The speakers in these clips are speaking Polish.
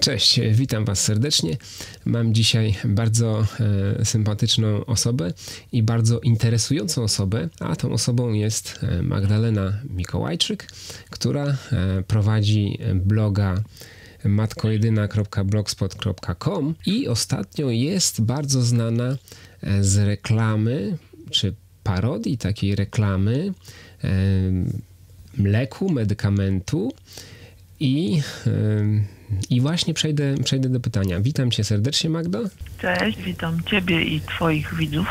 Cześć, witam Was serdecznie. Mam dzisiaj bardzo e, sympatyczną osobę i bardzo interesującą osobę, a tą osobą jest e, Magdalena Mikołajczyk, która e, prowadzi bloga matkojedyna.blogspot.com i ostatnio jest bardzo znana e, z reklamy, czy parodii takiej reklamy e, mleku, medykamentu i e, i właśnie przejdę, przejdę do pytania. Witam cię serdecznie, Magdo. Cześć, witam ciebie i twoich widzów.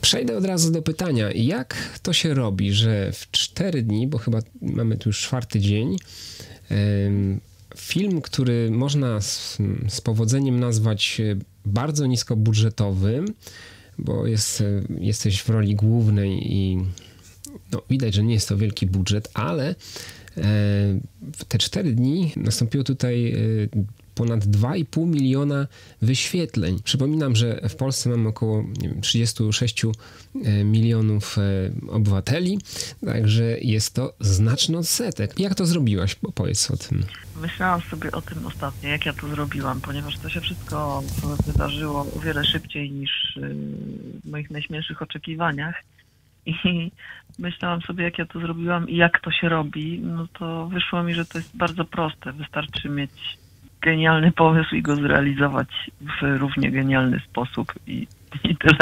Przejdę od razu do pytania. Jak to się robi, że w cztery dni, bo chyba mamy tu już czwarty dzień, film, który można z, z powodzeniem nazwać bardzo niskobudżetowym, bo jest, jesteś w roli głównej i no, widać, że nie jest to wielki budżet, ale w te cztery dni nastąpiło tutaj e, ponad 2,5 miliona wyświetleń. Przypominam, że w Polsce mamy około wiem, 36 e, milionów e, obywateli, także jest to znaczny odsetek. Jak to zrobiłaś? Powiedz o tym. Myślałam sobie o tym ostatnio, jak ja to zrobiłam, ponieważ to się wszystko wydarzyło o wiele szybciej niż w moich najśmielszych oczekiwaniach. I myślałam sobie, jak ja to zrobiłam i jak to się robi, no to wyszło mi, że to jest bardzo proste. Wystarczy mieć genialny pomysł i go zrealizować w równie genialny sposób i, i tyle,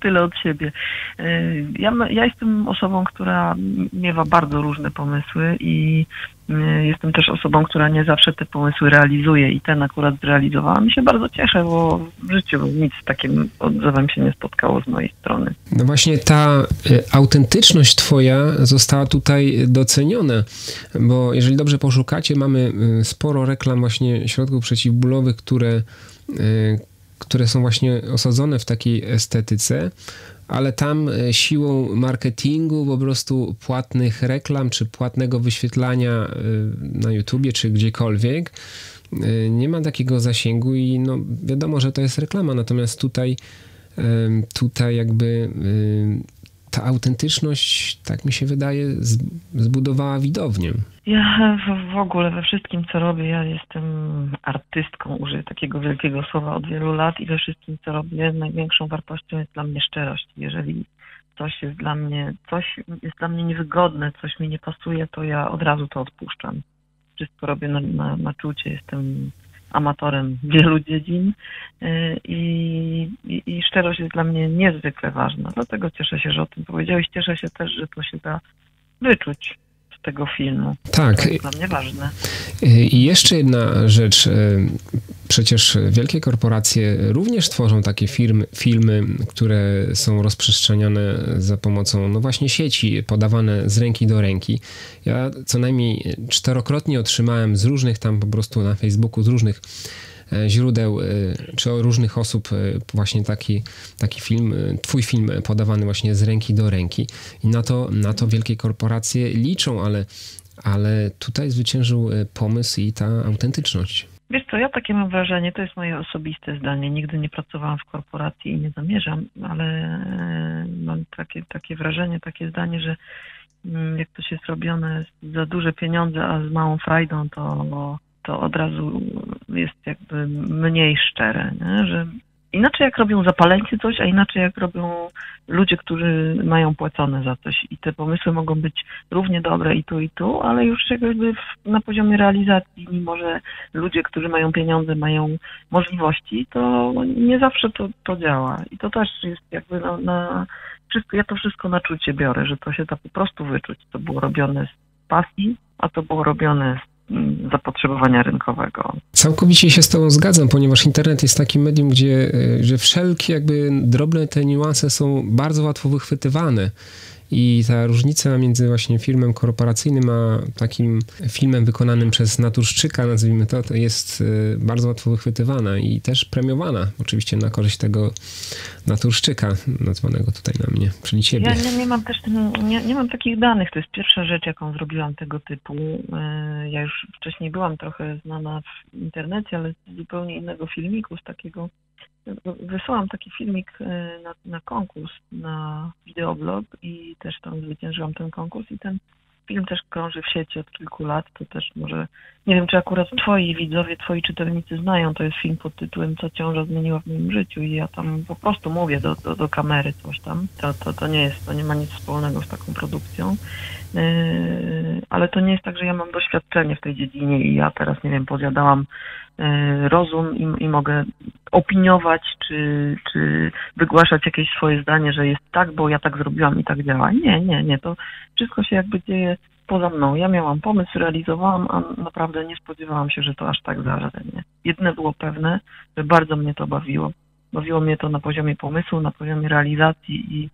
tyle od siebie. Y, ja, ja jestem osobą, która miewa bardzo różne pomysły i y, jestem też osobą, która nie zawsze te pomysły realizuje i ten akurat zrealizowałam i się bardzo cieszę, bo w życiu nic takim odzewem się nie spotkało z mojej strony. No właśnie ta y, autentyczność twoja została tutaj doceniona, bo jeżeli dobrze poszukacie, mamy sporo reklam właśnie środków przeciwbólowych, które które są właśnie osadzone w takiej estetyce, ale tam e, siłą marketingu, po prostu płatnych reklam, czy płatnego wyświetlania e, na YouTubie, czy gdziekolwiek, e, nie ma takiego zasięgu i no wiadomo, że to jest reklama, natomiast tutaj tutaj jakby ta autentyczność, tak mi się wydaje, zbudowała widownię. Ja w, ogóle we wszystkim, co robię, ja jestem artystką, użyję takiego wielkiego słowa od wielu lat i we wszystkim, co robię, największą wartością jest dla mnie szczerość. Jeżeli coś jest dla mnie, coś jest dla mnie niewygodne, coś mi nie pasuje, to ja od razu to odpuszczam. Wszystko robię na, na, na czucie, jestem amatorem wielu dziedzin y, i, i, i, szczerość jest dla mnie niezwykle ważna. Dlatego cieszę się, że o tym powiedziałeś. Cieszę się też, że to się da wyczuć z tego filmu. Tak. To jest dla mnie ważne. I jeszcze jedna rzecz. Przecież wielkie korporacje również tworzą takie firmy, filmy, które są rozprzestrzeniane za pomocą, no właśnie sieci, podawane z ręki do ręki. Ja co najmniej czterokrotnie otrzymałem z różnych tam po prostu na Facebooku, z różnych e, źródeł, e, czy różnych osób e, właśnie taki, taki film, twój film podawany właśnie z ręki do ręki. I na to, na to wielkie korporacje liczą, ale, ale tutaj zwyciężył pomysł i ta autentyczność. Wiesz co, ja takie mam wrażenie, to jest moje osobiste zdanie, nigdy nie pracowałam w korporacji i nie zamierzam, ale e, mam takie, takie wrażenie, takie zdanie, że mm, jak coś jest robione za duże pieniądze, a z małą frajdą, to, to od razu jest jakby mniej szczere, nie? że inaczej jak robią zapaleńcy coś, a inaczej jak robią ludzie, którzy mają płacone za coś. I te pomysły mogą być równie dobre i tu, i tu, ale już jakby na poziomie realizacji, mimo że ludzie, którzy mają pieniądze, mają możliwości, to nie zawsze to, to działa. I to też jest jakby na, na wszystko, ja to wszystko na czucie biorę, że to się da po prostu wyczuć. To było robione z pasji, a to było robione zapotrzebowania rynkowego. Całkowicie się z Tobą zgadzam, ponieważ internet jest takim medium, gdzie e, że wszelkie jakby drobne te niuanse są bardzo łatwo wychwytywane. I ta różnica między właśnie filmem korporacyjnym a takim filmem wykonanym przez naturszczyka, nazwijmy to, to jest y, bardzo łatwo wychwytywana i też premiowana oczywiście na korzyść tego naturszczyka nazwanego tutaj na mnie, czyli ciebie. Ja nie, nie mam też nie, nie mam takich danych. To jest pierwsza rzecz, jaką zrobiłam tego typu. Y, ja już wcześniej byłam trochę znana w internecie, ale z zupełnie innego filmiku, z takiego wysłałam taki filmik y, na, na konkurs, na wideoblog i też tam zwyciężyłam ten konkurs i ten film też krąży w sieci od kilku lat, to też może, nie wiem, czy akurat twoi widzowie, twoi czytelnicy znają, to jest film pod tytułem Co ciąża zmieniła w moim życiu i ja tam po prostu mówię do, do, do kamery coś tam. To, to, to nie jest, to nie ma nic wspólnego z taką produkcją. Yy, ale to nie jest tak, że ja mam doświadczenie w tej dziedzinie i ja teraz, nie wiem, posiadałam yy, rozum i, i mogę opiniować, czy, czy wygłaszać jakieś swoje zdanie, że jest tak, bo ja tak zrobiłam i tak działa. Nie, nie, nie, to wszystko się jakby dzieje poza mną. Ja miałam pomysł, realizowałam, a naprawdę nie spodziewałam się, że to aż tak zażre. Nie. Jedne było pewne, że bardzo mnie to bawiło. Bawiło mnie to na poziomie pomysłu, na poziomie realizacji i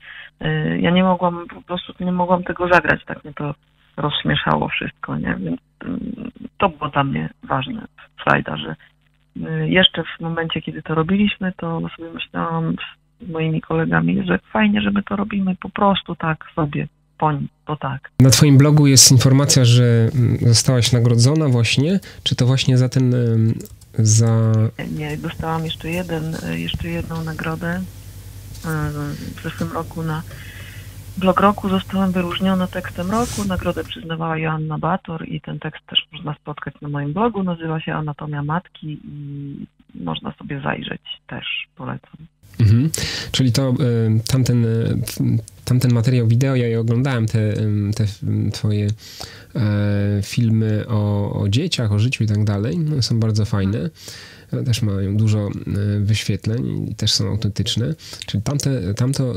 y, ja nie mogłam, po prostu nie mogłam tego zagrać, tak mnie to rozśmieszało wszystko, nie? Więc y, to było dla mnie ważne slajda, że y, jeszcze w momencie, kiedy to robiliśmy, to sobie myślałam z moimi kolegami, że fajnie, że my to robimy po prostu tak sobie, po nim, to tak. Na twoim blogu jest informacja, że mm, zostałaś nagrodzona właśnie, czy to właśnie za ten za... Nie, dostałam jeszcze jeden, jeszcze jedną nagrodę w zeszłym roku na blog roku zostałam wyróżniona tekstem roku. Nagrodę przyznawała Joanna Bator i ten tekst też można spotkać na moim blogu. Nazywa się Anatomia Matki i można sobie zajrzeć też, polecam. Mhm. Czyli to y, tamten, y, tamten materiał wideo, ja je oglądałem, te, te twoje e, filmy o, o dzieciach, o życiu i tak dalej, no, są bardzo fajne też mają dużo e, wyświetleń i też są autentyczne. Czyli tamte, tamto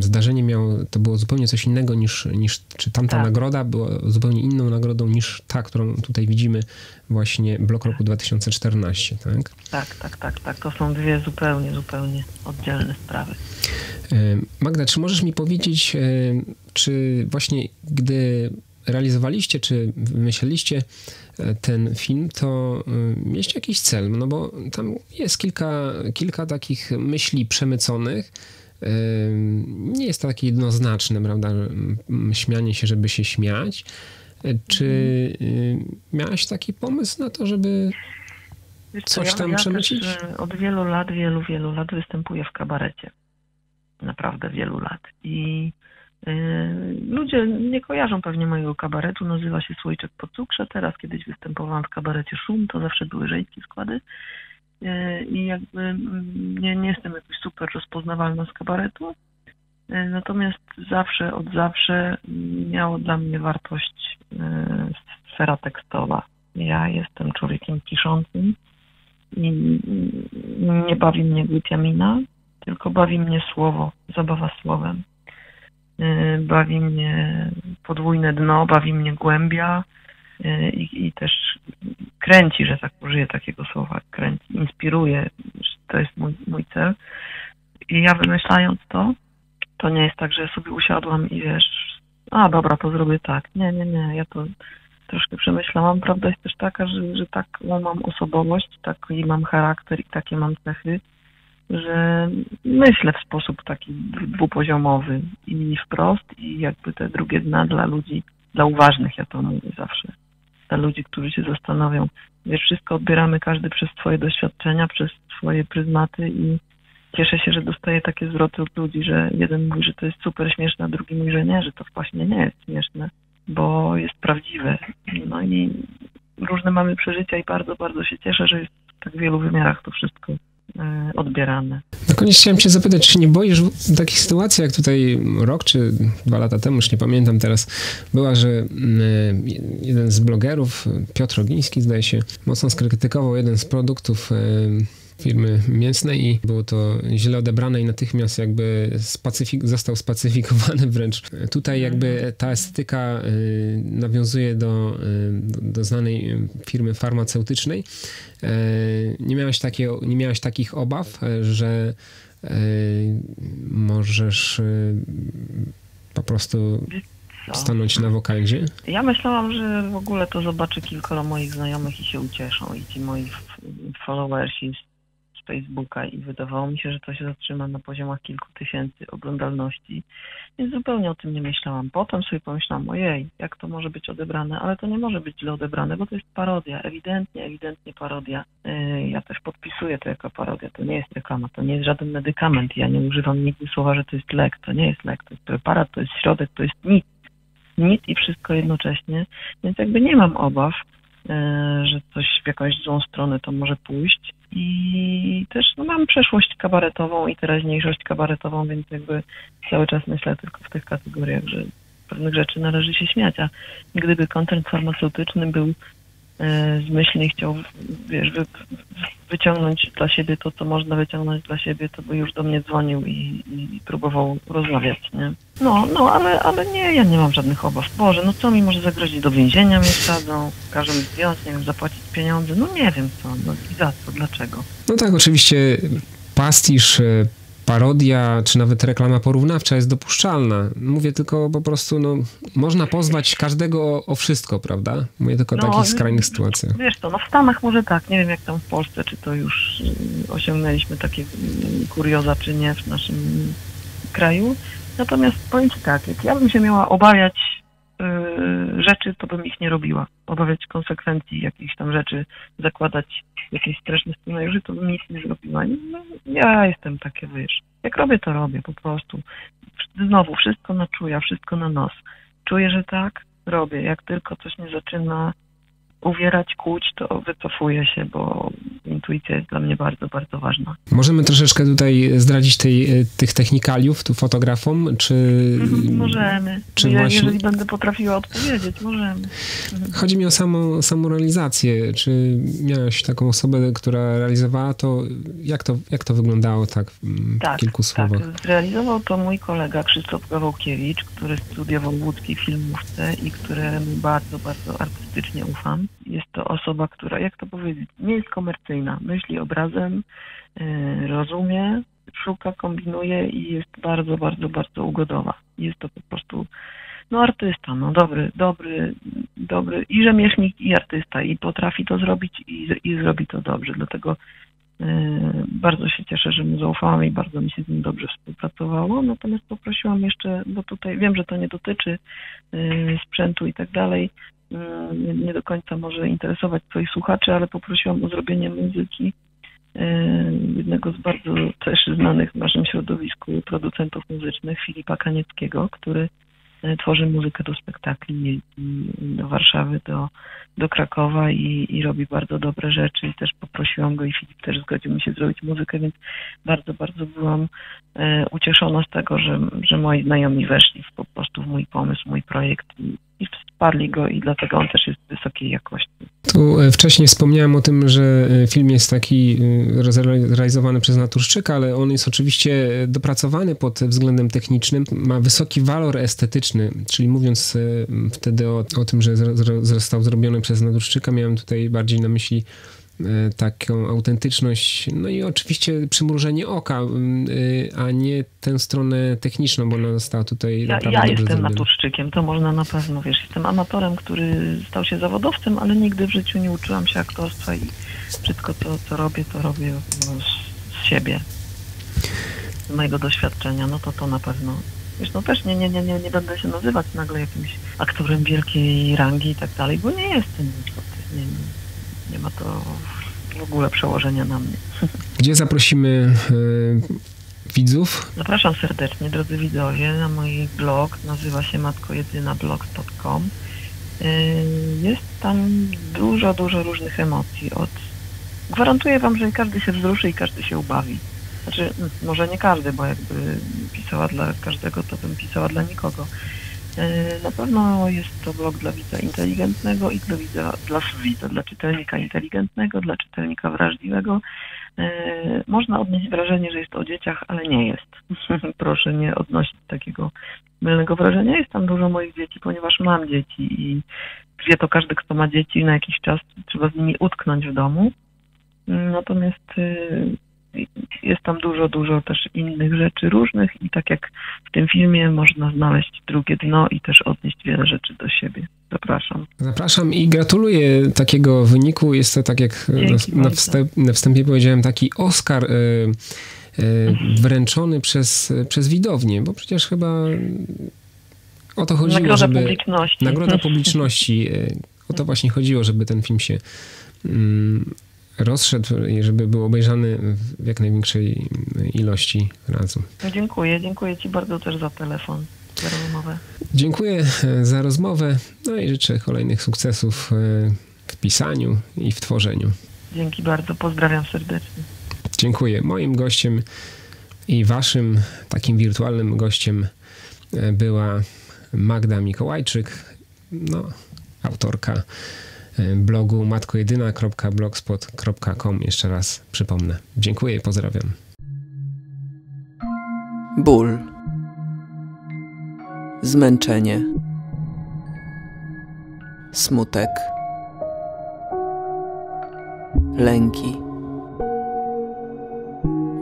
zdarzenie miało, to było zupełnie coś innego niż, niż czy tamta tak. nagroda była zupełnie inną nagrodą niż ta, którą tutaj widzimy właśnie blok roku 2014, tak? Tak, tak, tak, tak. To są dwie zupełnie, zupełnie oddzielne sprawy. E, Magda, czy możesz mi powiedzieć, e, czy właśnie gdy realizowaliście, czy myśleliście ten film, to y, mieliście jakiś cel, no bo tam jest kilka, kilka takich myśli przemyconych. Nie jest to takie jednoznaczne, prawda, śmianie się, żeby się śmiać. Czy miałaś taki pomysł na to, żeby Wiesz coś ja, tam ja przemycić? od wielu lat, wielu, wielu lat występuję w kabarecie. Naprawdę wielu lat. I Yy, ludzie nie kojarzą pewnie mojego kabaretu, nazywa się Słoiczek po cukrze. Teraz kiedyś występowałam w kabarecie Szum, to zawsze były żeńskie składy. Yy, I jakby mm, nie, nie jestem jakoś super rozpoznawalna z kabaretu. Yy, natomiast zawsze, od zawsze miało dla mnie wartość sfera tekstowa. Ja jestem człowiekiem piszącym i nie bawi mnie głupia mina, tylko bawi mnie słowo, zabawa słowem. Y, bawi mnie podwójne dno, bawi mnie głębia y, i, i też kręci, że tak użyję takiego słowa, kręci, inspiruje, to jest mój, mój cel. I ja wymyślając to, to nie jest tak, że sobie usiadłam i wiesz, a dobra, to zrobię tak. Nie, nie, nie, ja to troszkę przemyślałam. Prawda jest też taka, że, że taką mam osobowość, taki mam charakter i takie mam cechy, że myślę w sposób taki dwupoziomowy i wprost i jakby te drugie dna dla ludzi, dla uważnych, ja to mówię zawsze, dla ludzi, którzy się zastanowią. Wiesz, wszystko odbieramy każdy przez swoje doświadczenia, przez swoje pryzmaty i cieszę się, że dostaję takie zwroty od ludzi, że jeden mówi, że to jest super śmieszne, a drugi mówi, że nie, że to właśnie nie jest śmieszne, bo jest prawdziwe. No i różne mamy przeżycia i bardzo, bardzo się cieszę, że jest w tak wielu wymiarach to wszystko odbierane. Na koniec chciałem cię zapytać, czy nie boisz takich sytuacji, jak tutaj rok czy dwa lata temu, już nie pamiętam teraz, była, że mm, e, jeden z blogerów, Piotr Ogiński zdaje się, mocno skrytykował jeden z produktów e, firmy mięsnej i było to źle odebrane i natychmiast jakby spacyfik został spacyfikowany wręcz. Tutaj jakby ta estetyka y, nawiązuje do, y, do znanej firmy farmaceutycznej. Y, nie miałeś, takie, nie miałeś takich obaw, że możesz po prostu stanąć na wokandzie? Ja myślałam, że w ogóle to zobaczy kilkoro moich znajomych i się ucieszą i ci moi followersi Facebooka i wydawało mi się, że to się zatrzyma na poziomach kilku tysięcy oglądalności, więc zupełnie o tym nie myślałam. Potem sobie pomyślałam, ojej, jak to może być odebrane, ale to nie może być źle odebrane, bo to jest parodia, ewidentnie, ewidentnie parodia. Yy, ja też podpisuję to jako parodia, to nie jest reklama, to nie jest żaden medykament, ja nie używam nigdy słowa, że to jest lek, to nie jest lek, to jest preparat, to jest środek, to jest nic. nic i wszystko jednocześnie, więc jakby nie mam obaw, e, że coś w jakąś złą stronę to może pójść. I też no, mam przeszłość kabaretową i teraźniejszość kabaretową, więc jakby cały czas myślę tylko w tych kategoriach, że pewnych rzeczy należy się śmiać, a gdyby kontent farmaceutyczny był zmyślnie chciał, wiesz, wy, wyciągnąć dla siebie to, co można wyciągnąć dla siebie, to by już do mnie dzwonił i, i próbował rozmawiać, nie? No, no, ale, ale nie, ja nie mam żadnych obaw. Boże, no co mi może zagrozić? Do więzienia mnie wsadzą, każą mi zdjąć, nie wiem, zapłacić pieniądze, no nie wiem co, no i za co, dlaczego? No tak, oczywiście pastisz e, parodia, czy nawet reklama porównawcza jest dopuszczalna. Mówię tylko po prostu, no, można pozwać każdego o, o wszystko, prawda? Mówię tylko o no, takich skrajnych sytuacjach. Wiesz to, no w Stanach może tak, nie wiem jak tam w Polsce, czy to już y, osiągnęliśmy takie y, kurioza, czy nie w naszym kraju. Natomiast powiem Ci tak, jak ja bym się miała obawiać rzeczy, to bym ich nie robiła. Obawiać konsekwencji jakichś tam rzeczy, zakładać jakieś straszne scenariusze, to bym nic nie zrobiła. No, ja jestem takie, wiesz, jak robię, to robię po prostu. Znowu, wszystko na czuja, wszystko na nos. Czuję, że tak, robię. Jak tylko coś nie zaczyna uwierać, kłuć, to wycofuję się, bo intuicja jest dla mnie bardzo, bardzo ważna. Możemy troszeczkę tutaj zdradzić tej, e, tych technikaliów tu fotografom, czy... Mhm, możemy. Czy ja, właśnie... Jeżeli będę potrafiła odpowiedzieć, możemy. Mhm. Chodzi mi o samą, samą realizację. Czy miałaś taką osobę, która realizowała to? Jak to, jak to wyglądało tak w tak, kilku słowach? Tak, zrealizował to mój kolega Krzysztof Gawałkiewicz, który studiował w łódzkiej filmówce i któremu bardzo, bardzo artystycznie ufam jest to osoba, która, jak to powiedzieć, nie jest komercyjna. Myśli obrazem, e, rozumie, szuka, kombinuje i jest bardzo, bardzo, bardzo ugodowa. Jest to po prostu no artysta, no dobry, dobry, dobry i rzemieślnik, i artysta i potrafi to zrobić i, i zrobi to dobrze. Dlatego y, bardzo się cieszę, że mu zaufałam i bardzo mi się z nim dobrze współpracowało. Natomiast poprosiłam jeszcze, bo tutaj wiem, że to nie dotyczy y, sprzętu i tak dalej, nie, nie do końca może interesować swoich słuchaczy, ale poprosiłam o zrobienie muzyki e, jednego z bardzo też znanych w naszym środowisku producentów muzycznych, Filipa Kanieckiego, który e, tworzy muzykę do spektakli do Warszawy, do, do Krakowa i, i robi bardzo dobre rzeczy. I też poprosiłam go i Filip też zgodził mi się zrobić muzykę, więc bardzo, bardzo byłam e, ucieszona z tego, że, że moi znajomi weszli w, po prostu w mój pomysł, mój projekt i wsparli go i dlatego on też jest wysokiej jakości. Tu e, wcześniej wspomniałem o tym, że e, film jest taki e, realizowany przez Naturszczyka, ale on jest oczywiście dopracowany pod względem technicznym, ma wysoki walor estetyczny, czyli mówiąc wtedy o, o tym, że został zrobiony przez Naturszczyka, miałem tutaj bardziej na myśli taką autentyczność, no i oczywiście przymrużenie oka, e, a nie tę stronę techniczną, bo ona została tutaj ja, naprawdę Ja jestem zrobiona. naturszczykiem, to można na pewno, wiesz, jestem amatorem, który stał się zawodowcem, ale nigdy w życiu nie uczyłam się aktorstwa i wszystko to, co robię, to robię z siebie, z mojego doświadczenia, no to to na pewno Wiesz, no też nie, nie, nie, nie, nie będę się nazywać nagle jakimś aktorem wielkiej rangi i tak dalej, bo nie jestem. Nie, nie, nie ma to w ogóle przełożenia na mnie. Gdzie zaprosimy y, widzów? Zapraszam serdecznie, drodzy widzowie, na mój blog. Nazywa się matkojedynablog.com. Y, jest tam dużo, dużo różnych emocji. Od... Gwarantuję wam, że każdy się wzruszy i każdy się ubawi. Znaczy, może nie każdy, bo jakby pisała dla każdego, to bym pisała dla nikogo E, na pewno jest to blog dla widza inteligentnego i dla widza, dla widza, dla czytelnika inteligentnego, dla czytelnika wrażliwego. E, można odnieść wrażenie, że jest o dzieciach, ale nie jest. Proszę nie odnosić takiego mylnego wrażenia. Jest tam dużo moich dzieci, ponieważ mam dzieci i wie to każdy, kto ma dzieci, na jakiś czas trzeba z nimi utknąć w domu. Natomiast y, jest tam dużo, dużo też innych rzeczy różnych i tak jak w tym filmie można znaleźć drugie dno i też odnieść wiele rzeczy do siebie. Zapraszam. Zapraszam i gratuluję takiego wyniku. Jest to tak jak na, wstęp, na, wstępie powiedziałem, taki Oscar y, wręczony przez, przez widownię, bo przecież chyba o to chodziło, Nagroda żeby... Publiczności. Nagroda publiczności. O to właśnie chodziło, żeby ten film się rozszedł, żeby był obejrzany w jak największej ilości razu. Dziękuję, dziękuję Ci bardzo też za telefon. za rozmowę. Dziękuję e, za rozmowę, no i życzę kolejnych sukcesów e, w pisaniu i w tworzeniu. Dzięki bardzo, pozdrawiam serdecznie. Dziękuję. Moim gościem i waszym takim wirtualnym gościem e, była Magda Mikołajczyk, no, autorka blogu matkojedyna.blogspot.com. Jeszcze raz przypomnę. Dziękuję, pozdrawiam. Ból. Zmęczenie. Smutek. Lęki.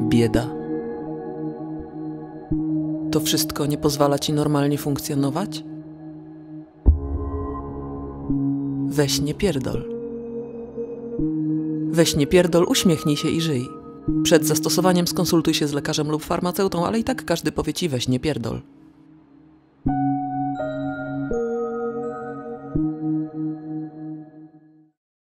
Bieda. To wszystko nie pozwala ci normalnie funkcjonować? Weź nie pierdol. Weź nie pierdol, uśmiechnij się i żyj. Przed zastosowaniem skonsultuj się z lekarzem lub farmaceutą, ale i tak każdy powie ci weź nie pierdol.